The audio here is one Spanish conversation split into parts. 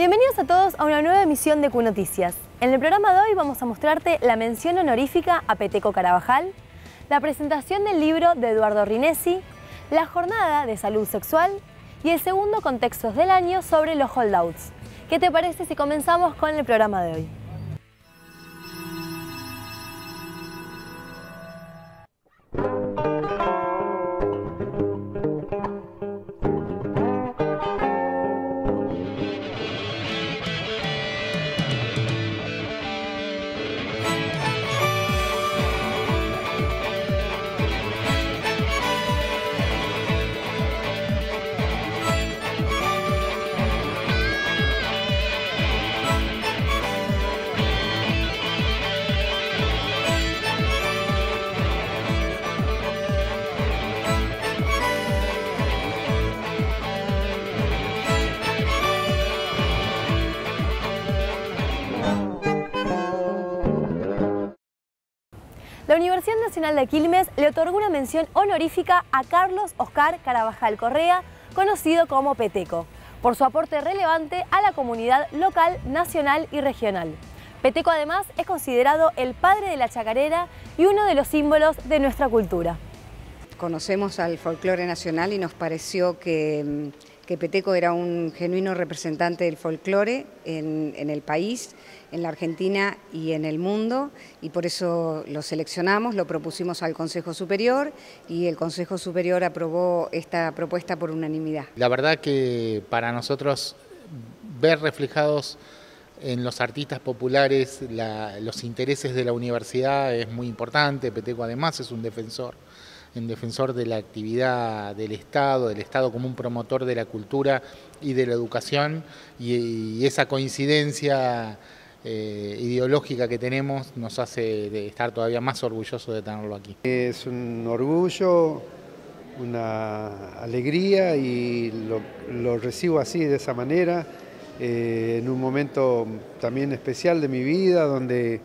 Bienvenidos a todos a una nueva emisión de Q Noticias. En el programa de hoy vamos a mostrarte la mención honorífica a Peteco Carabajal, la presentación del libro de Eduardo Rinesi, la jornada de salud sexual y el segundo contextos del año sobre los holdouts. ¿Qué te parece si comenzamos con el programa de hoy? Nacional de Quilmes le otorgó una mención honorífica a Carlos Oscar Carabajal Correa, conocido como Peteco, por su aporte relevante a la comunidad local, nacional y regional. Peteco además es considerado el padre de la chacarera y uno de los símbolos de nuestra cultura. Conocemos al folclore nacional y nos pareció que, que Peteco era un genuino representante del folclore en, el país en la Argentina y en el mundo y por eso lo seleccionamos, lo propusimos al Consejo Superior y el Consejo Superior aprobó esta propuesta por unanimidad. La verdad que para nosotros ver reflejados en los artistas populares la, los intereses de la universidad es muy importante, Peteco además es un defensor un defensor de la actividad del Estado, del Estado como un promotor de la cultura y de la educación, y, esa coincidencia eh, ideológica que tenemos nos hace estar todavía más orgullosos de tenerlo aquí. Es un orgullo, una alegría y lo, lo recibo así, de esa manera, eh, en un momento también especial de mi vida, donde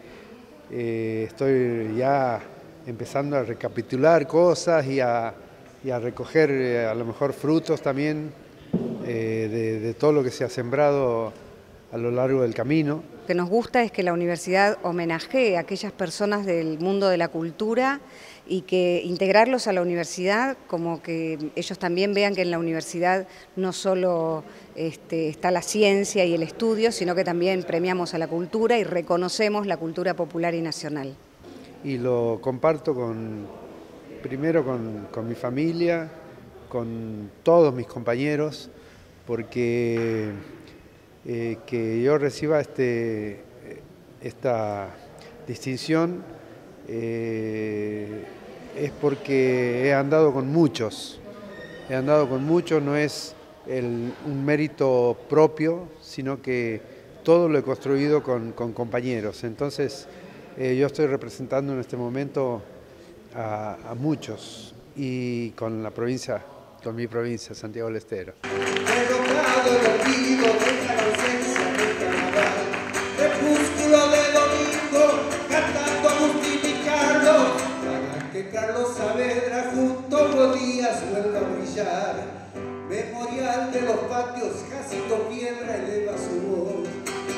eh, estoy ya empezando a recapitular cosas y a, y a recoger eh, a lo mejor frutos también eh, de, todo lo que se ha sembrado a lo largo del camino. Lo que nos gusta es que la universidad homenajee a aquellas personas del mundo de la cultura y que integrarlos a la universidad, como que ellos también vean que en la universidad no solo este, está la ciencia y el estudio, sino que también premiamos a la cultura y reconocemos la cultura popular y nacional. Y lo comparto con, primero con, mi familia, con todos mis compañeros, porque eh, que yo reciba este, esta distinción eh, es porque he andado con muchos, he andado con muchos, no es un mérito propio, sino que todo lo he construido con, con compañeros. Entonces eh, yo estoy representando en este momento a, muchos y con la provincia, con mi provincia, Santiago del Estero. Carlos, Saavedra junto a brillar. Memorial de los patios, Jacito Piedra eleva su voz.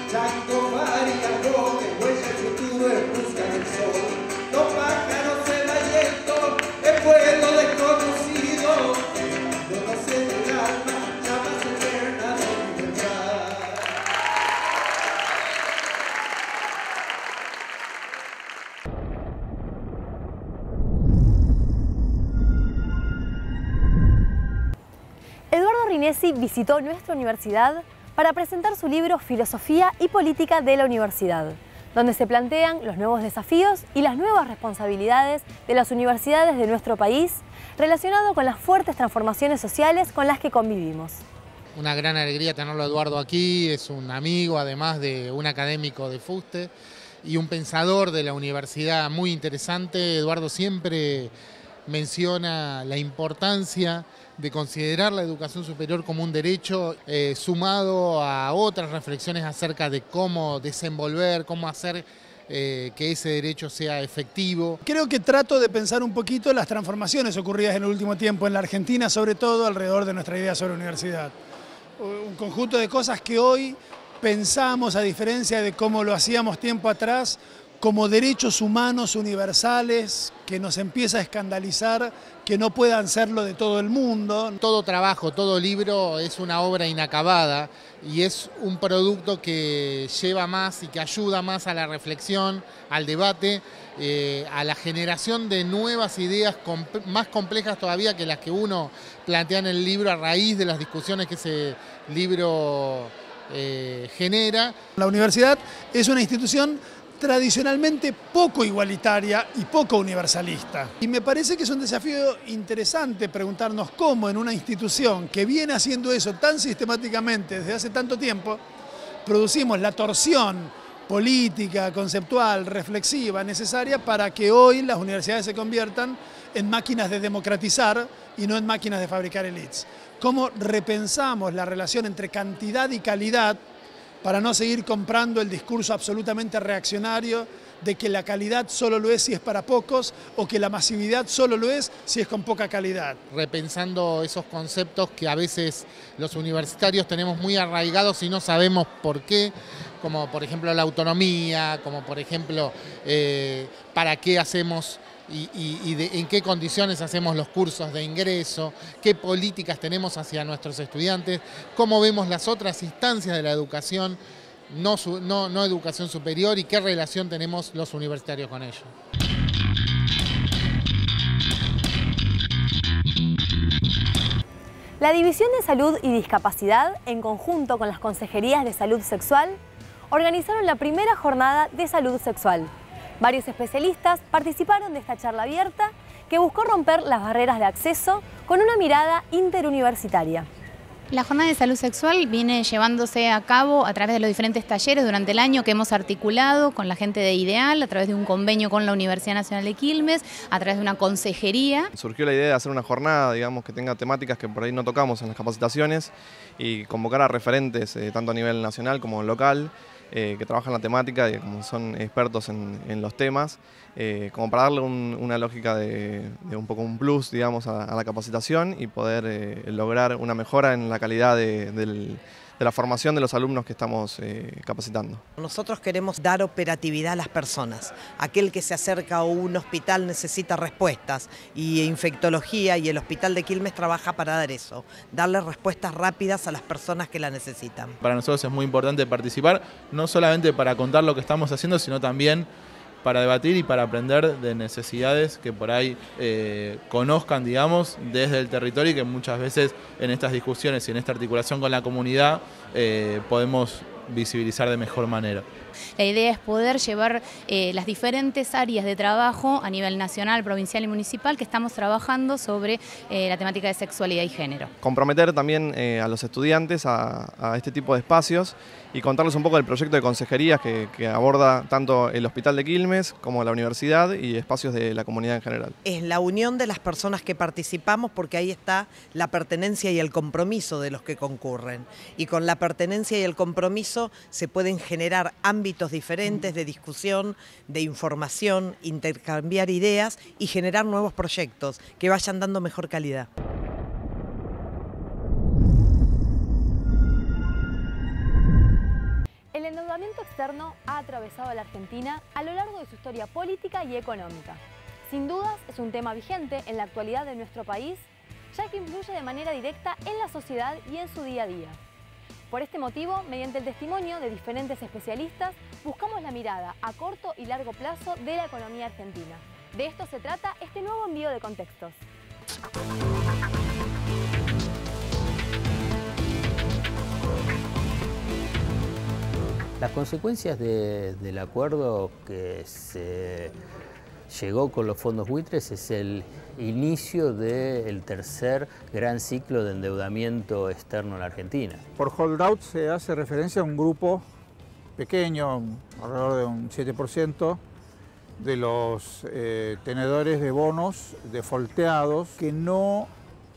Chango, María, Roque, huella el futuro en busca del sol. Los pájaros en aliento, el pueblo desconocido, en el alma, llamas eternas de libertad. Eduardo Rinesi visitó nuestra universidad para presentar su libro Filosofía y Política de la Universidad, donde se plantean los nuevos desafíos y las nuevas responsabilidades de las universidades de nuestro país relacionado con las fuertes transformaciones sociales con las que convivimos. Una gran alegría tenerlo Eduardo aquí, es un amigo además de un académico de Fuste y un pensador de la universidad muy interesante. Eduardo siempre menciona la importancia de considerar la educación superior como un derecho eh, sumado a otras reflexiones acerca de cómo desenvolver, cómo hacer eh, que ese derecho sea efectivo. Creo que trato de pensar un poquito las transformaciones ocurridas en el último tiempo en la Argentina, sobre todo alrededor de nuestra idea sobre universidad. Un conjunto de cosas que hoy pensamos, a diferencia de cómo lo hacíamos tiempo atrás, como derechos humanos universales que nos empieza a escandalizar que no puedan serlo de todo el mundo. Todo trabajo, todo libro es una obra inacabada y es un producto que lleva más y que ayuda más a la reflexión, al debate, eh, a la generación de nuevas ideas más complejas todavía que las que uno plantea en el libro a raíz de las discusiones que ese libro eh, genera. La universidad es una institución tradicionalmente poco igualitaria y poco universalista. Y me parece que es un desafío interesante preguntarnos cómo en una institución que viene haciendo eso tan sistemáticamente desde hace tanto tiempo, producimos la torsión política, conceptual, reflexiva necesaria para que hoy las universidades se conviertan en máquinas de democratizar y no en máquinas de fabricar elites. ¿Cómo repensamos la relación entre cantidad y calidad para no seguir comprando el discurso absolutamente reaccionario de que la calidad solo lo es si es para pocos o que la masividad solo lo es si es con poca calidad. Repensando esos conceptos que a veces los universitarios tenemos muy arraigados y no sabemos por qué, como por ejemplo la autonomía, como por ejemplo eh, para qué hacemos y, en qué condiciones hacemos los cursos de ingreso, qué políticas tenemos hacia nuestros estudiantes, cómo vemos las otras instancias de la educación, no, no educación superior y qué relación tenemos los universitarios con ellos. La División de Salud y Discapacidad, en conjunto con las Consejerías de Salud Sexual, organizaron la primera jornada de salud sexual. Varios especialistas participaron de esta charla abierta que buscó romper las barreras de acceso con una mirada interuniversitaria. La jornada de salud sexual viene llevándose a cabo a través de los diferentes talleres durante el año que hemos articulado con la gente de Ideal, a través de un convenio con la Universidad Nacional de Quilmes, a través de una consejería. Surgió la idea de hacer una jornada, digamos, que tenga temáticas que por ahí no tocamos en las capacitaciones y convocar a referentes, eh, tanto a nivel nacional como local, eh, que trabajan la temática y como son expertos en, los temas, eh, como para darle una lógica de, un poco un plus, digamos, a, la capacitación y poder eh, lograr una mejora en la calidad del de la formación de los alumnos que estamos eh, capacitando. Nosotros queremos dar operatividad a las personas. Aquel que se acerca a un hospital necesita respuestas y infectología y el hospital de Quilmes trabaja para dar eso, darle respuestas rápidas a las personas que la necesitan. Para nosotros es muy importante participar, no solamente para contar lo que estamos haciendo, sino también para debatir y para aprender de necesidades que por ahí eh, conozcan, digamos, desde el territorio y que muchas veces en estas discusiones y en esta articulación con la comunidad eh, podemos visibilizar de mejor manera. La idea es poder llevar eh, las diferentes áreas de trabajo a nivel nacional, provincial y municipal que estamos trabajando sobre la temática de sexualidad y género. Comprometer también a los estudiantes a este tipo de espacios y contarles un poco del proyecto de consejerías que, aborda tanto el Hospital de Quilmes como la universidad y espacios de la comunidad en general. Es la unión de las personas que participamos porque ahí está la pertenencia y el compromiso de los que concurren. Y con la pertenencia y el compromiso se pueden generar ámbitos diferentes de discusión, de información, intercambiar ideas y generar nuevos proyectos que vayan dando mejor calidad. endeudamiento externo ha atravesado a la Argentina a lo largo de su historia política y económica. Sin dudas es un tema vigente en la actualidad de nuestro país, ya que influye de manera directa en la sociedad y en su día a día. Por este motivo, mediante el testimonio de diferentes especialistas, buscamos la mirada a corto y largo plazo de la economía argentina. De esto se trata este nuevo envío de contextos. Las consecuencias del acuerdo que se llegó con los fondos buitres es el inicio del tercer gran ciclo de endeudamiento externo en la Argentina. Por holdout se hace referencia a un grupo pequeño, alrededor de un 7%, de los eh, tenedores de bonos defolteados que no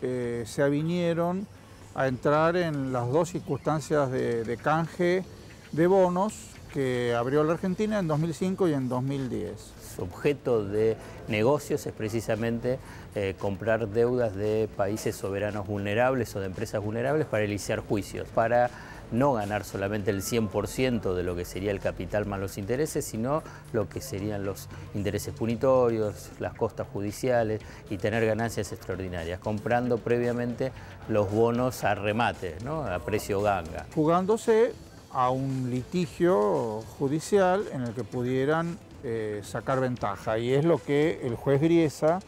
eh, se avinieron a entrar en las dos circunstancias de canje de bonos que abrió la Argentina en 2005 y en 2010. Su objeto de negocios es precisamente eh, comprar deudas de países soberanos vulnerables o de empresas vulnerables para iniciar juicios, para no ganar solamente el 100% de lo que sería el capital más los intereses, sino lo que serían los intereses punitorios, las costas judiciales y tener ganancias extraordinarias, comprando previamente los bonos a remate, ¿no? a precio ganga. Jugándose a un litigio judicial en el que pudieran eh, sacar ventaja y es lo que el juez Griesa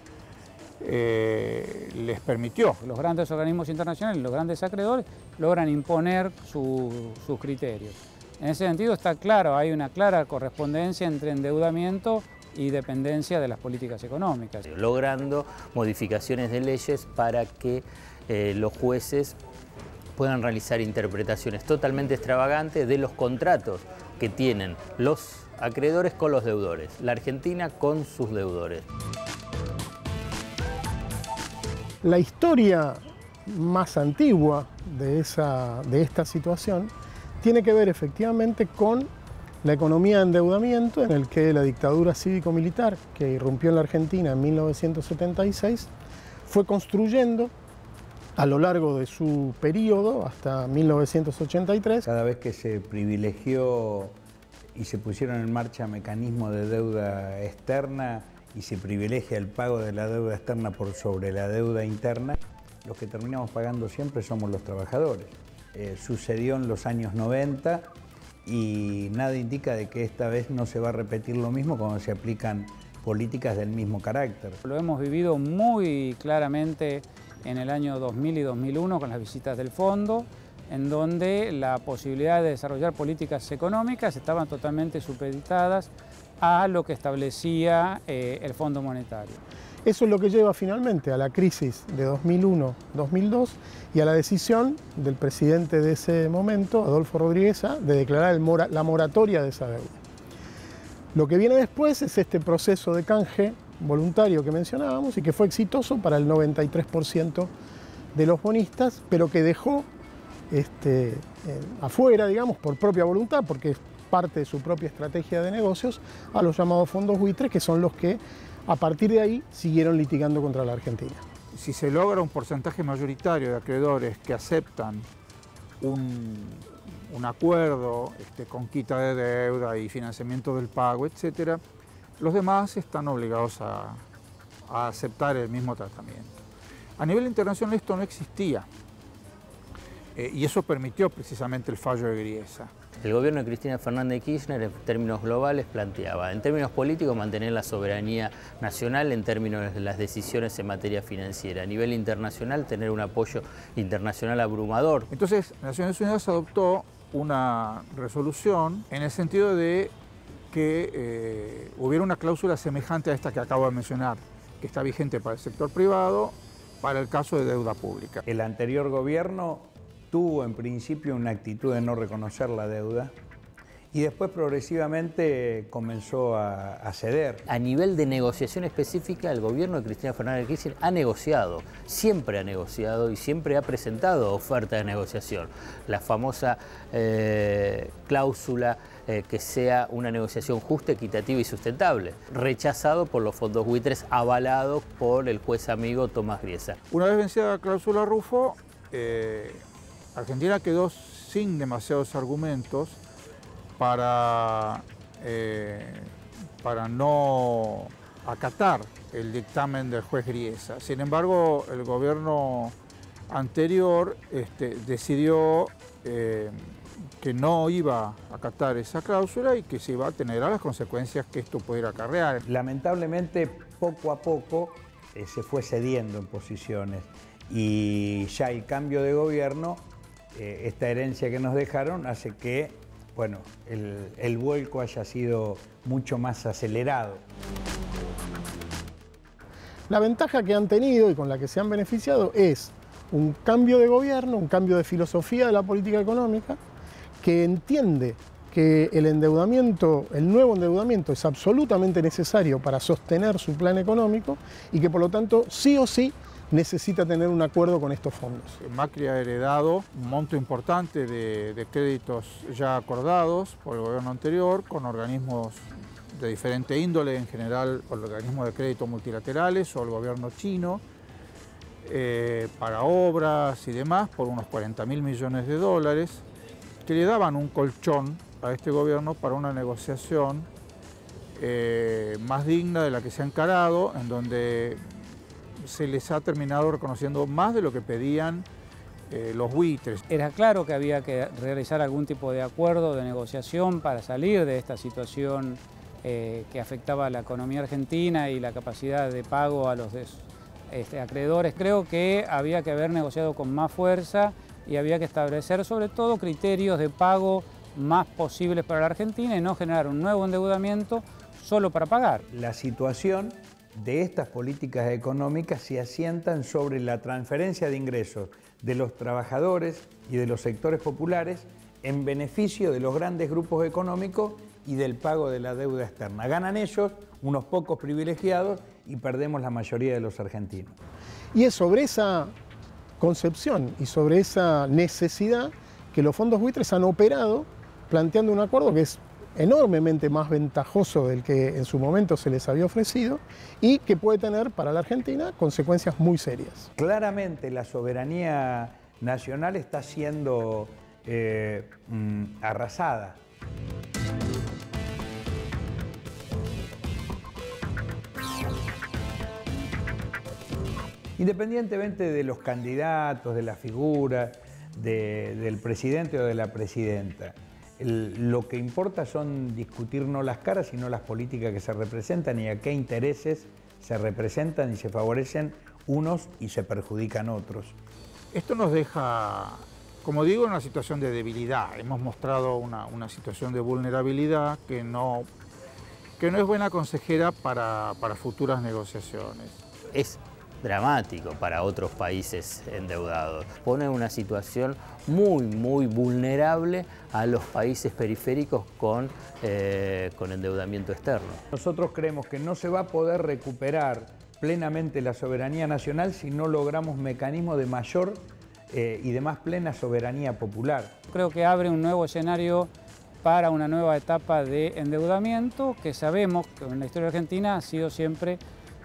eh, les permitió. Los grandes organismos internacionales, los grandes acreedores, logran imponer sus criterios. En ese sentido está claro, hay una clara correspondencia entre endeudamiento y dependencia de las políticas económicas. Logrando modificaciones de leyes para que eh, los jueces puedan realizar interpretaciones totalmente extravagantes de los contratos que tienen los acreedores con los deudores, la Argentina con sus deudores. La historia más antigua de, esa, de esta situación tiene que ver efectivamente con la economía de endeudamiento en el que la dictadura cívico-militar que irrumpió en la Argentina en 1976 fue construyendo a lo largo de su periodo hasta 1983. Cada vez que se privilegió y se pusieron en marcha mecanismos de deuda externa, y se privilegia el pago de la deuda externa por sobre la deuda interna, los que terminamos pagando siempre somos los trabajadores. Eh, sucedió en los años 90 y nada indica de que esta vez no se va a repetir lo mismo cuando se aplican políticas del mismo carácter. Lo hemos vivido muy claramente en el año 2000 y 2001 con las visitas del fondo, en donde la posibilidad de desarrollar políticas económicas estaban totalmente supeditadas a lo que establecía eh, el Fondo Monetario. Eso es lo que lleva finalmente a la crisis de 2001-2002 y a la decisión del presidente de ese momento, Adolfo Rodríguez, de declarar la moratoria de esa deuda. Lo que viene después es este proceso de canje voluntario que mencionábamos y que fue exitoso para el 93% de los bonistas, pero que dejó este, eh, afuera, digamos, por propia voluntad, porque parte de su propia estrategia de negocios a los llamados fondos buitres, que son los que a partir de ahí siguieron litigando contra la Argentina. Si se logra un porcentaje mayoritario de acreedores que aceptan un, acuerdo este, con quita de deuda y financiamiento del pago, etc., los demás están obligados a, aceptar el mismo tratamiento. A nivel internacional esto no existía eh, y eso permitió precisamente el fallo de Griesa. El gobierno de Cristina Fernández de Kirchner en términos globales planteaba, en términos políticos, mantener la soberanía nacional en términos de las decisiones en materia financiera. A nivel internacional, tener un apoyo internacional abrumador. Entonces, Naciones Unidas adoptó una resolución en el sentido de que eh, hubiera una cláusula semejante a esta que acabo de mencionar, que está vigente para el sector privado, para el caso de deuda pública. El anterior gobierno tuvo en principio una actitud de no reconocer la deuda y después progresivamente comenzó a, ceder. A nivel de negociación específica, el gobierno de Cristina Fernández de Kirchner ha negociado, siempre ha negociado y siempre ha presentado oferta de negociación. La famosa eh, cláusula eh, que sea una negociación justa, equitativa y sustentable, rechazado por los fondos buitres, avalado por el juez amigo Tomás Griesa. Una vez vencida la cláusula Rufo, eh, Argentina quedó sin demasiados argumentos para, eh, para no acatar el dictamen del juez Griesa. Sin embargo, el gobierno anterior este, decidió eh, que no iba a acatar esa cláusula y que se iba a tener a las consecuencias que esto pudiera acarrear. Lamentablemente, poco a poco eh, se fue cediendo en posiciones y ya el cambio de gobierno esta herencia que nos dejaron hace que bueno, el, vuelco haya sido mucho más acelerado. La ventaja que han tenido y con la que se han beneficiado es un cambio de gobierno, un cambio de filosofía de la política económica, que entiende que el endeudamiento, el nuevo endeudamiento es absolutamente necesario para sostener su plan económico y que por lo tanto sí o sí necesita tener un acuerdo con estos fondos. Macri ha heredado un monto importante de, créditos ya acordados por el gobierno anterior con organismos de diferente índole, en general organismos de crédito multilaterales o el gobierno chino, eh, para obras y demás por unos 40 mil millones de dólares. que le daban un colchón a este gobierno para una negociación eh, más digna de la que se ha encarado, en donde se les ha terminado reconociendo más de lo que pedían eh, los buitres. Era claro que había que realizar algún tipo de acuerdo, de negociación para salir de esta situación eh, que afectaba a la economía argentina y la capacidad de pago a los este, acreedores. Creo que había que haber negociado con más fuerza y había que establecer sobre todo criterios de pago más posibles para la Argentina y no generar un nuevo endeudamiento solo para pagar. La situación de estas políticas económicas se asientan sobre la transferencia de ingresos de los trabajadores y de los sectores populares en beneficio de los grandes grupos económicos y del pago de la deuda externa. Ganan ellos, unos pocos privilegiados, y perdemos la mayoría de los argentinos. Y es sobre esa concepción y sobre esa necesidad que los fondos buitres han operado planteando un acuerdo que es enormemente más ventajoso del que en su momento se les había ofrecido y que puede tener para la Argentina consecuencias muy serias. Claramente la soberanía nacional está siendo eh, mm, arrasada. Independientemente de los candidatos, de la figura, del presidente o de la presidenta, lo que importa son discutir no las caras, sino las políticas que se representan y a qué intereses se representan y se favorecen unos y se perjudican otros. Esto nos deja, como digo, en una situación de debilidad. Hemos mostrado una, situación de vulnerabilidad que no, que no es buena consejera para, para futuras negociaciones. Es dramático para otros países endeudados. Pone una situación muy, muy vulnerable a los países periféricos con, eh, con endeudamiento externo. Nosotros creemos que no se va a poder recuperar plenamente la soberanía nacional si no logramos mecanismos de mayor eh, y de más plena soberanía popular. Creo que abre un nuevo escenario para una nueva etapa de endeudamiento que sabemos que en la historia argentina ha sido siempre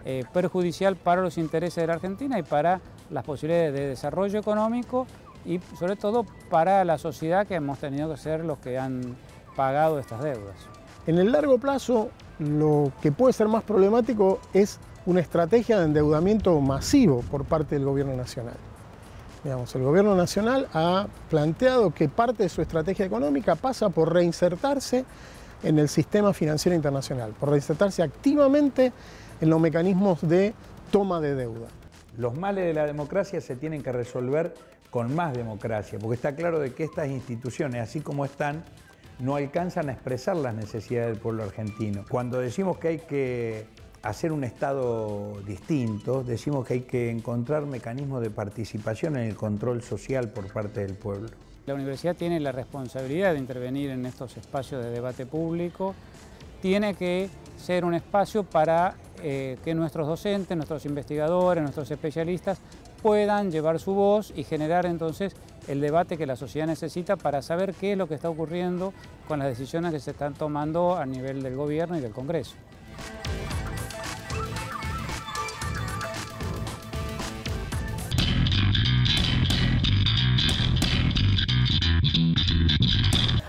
eh, perjudicial para los intereses de la Argentina y para las posibilidades de desarrollo económico y sobre todo para la sociedad que hemos tenido que ser los que han pagado estas deudas. En el largo plazo, lo que puede ser más problemático es una estrategia de endeudamiento masivo por parte del gobierno nacional. Digamos, el gobierno nacional ha planteado que parte de su estrategia económica pasa por reinsertarse en el sistema financiero internacional, por reinsertarse activamente en los mecanismos de toma de deuda. Los males de la democracia se tienen que resolver con más democracia, porque está claro de que estas instituciones, así como están, no alcanzan a expresar las necesidades del pueblo argentino. Cuando decimos que hay que hacer un Estado distinto, decimos que hay que encontrar mecanismos de participación en el control social por parte del pueblo. La universidad tiene la responsabilidad de intervenir en estos espacios de debate público, tiene que ser un espacio para eh, que nuestros docentes, nuestros investigadores, nuestros especialistas puedan llevar su voz y generar entonces el debate que la sociedad necesita para saber qué es lo que está ocurriendo con las decisiones que se están tomando a nivel del gobierno y del Congreso.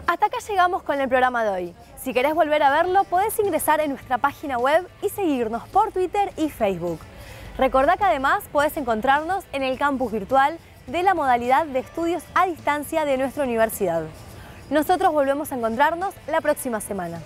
Hasta acá llegamos con el programa de hoy. Si querés volver a verlo, podés ingresar en nuestra página web y seguirnos por Twitter y Facebook. Recordá que además podés encontrarnos en el campus virtual de la modalidad de estudios a distancia de nuestra universidad. Nosotros volvemos a encontrarnos la próxima semana.